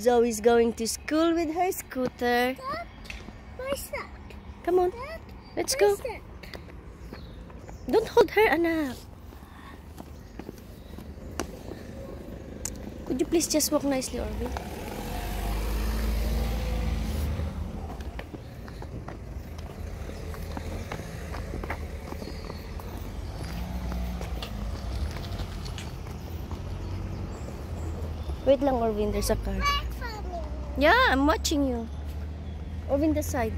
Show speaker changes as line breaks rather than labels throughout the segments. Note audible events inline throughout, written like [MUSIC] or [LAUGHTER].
Zoe's going to school with her scooter.
Dad, that?
Come on,
Dad,
let's go. Don't hold her, anak. Could you please just walk nicely, Orvin? Wait lang, Orvin. There's a car. Yeah, I'm watching you. Orvin, the side.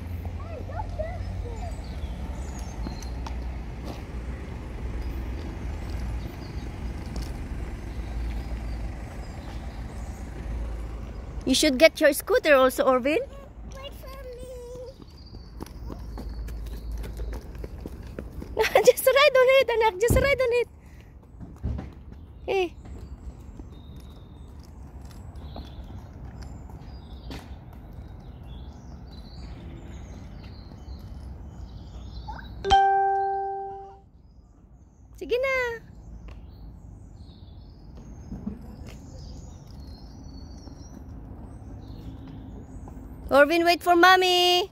You should get your scooter also, Orvin.
Wait for me.
Just ride on it, anak. Just ride on it. Hey. Sige na. Orvin, wait for mommy.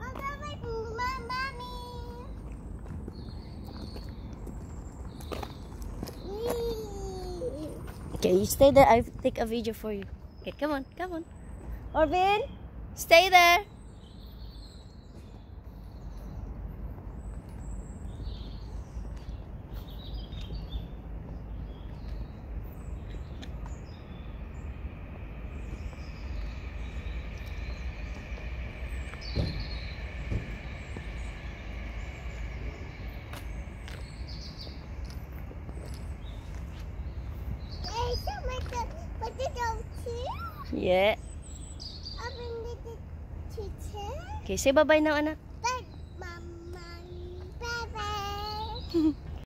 I'll go for mommy.
Okay, you stay there. I'll take a video for you. Okay, come on, come on. Orvin, stay there.
Hey, so what the what the go to?
Yeah. Okay, say bye-bye now, anak.
Bye, mama. Bye bye. [LAUGHS]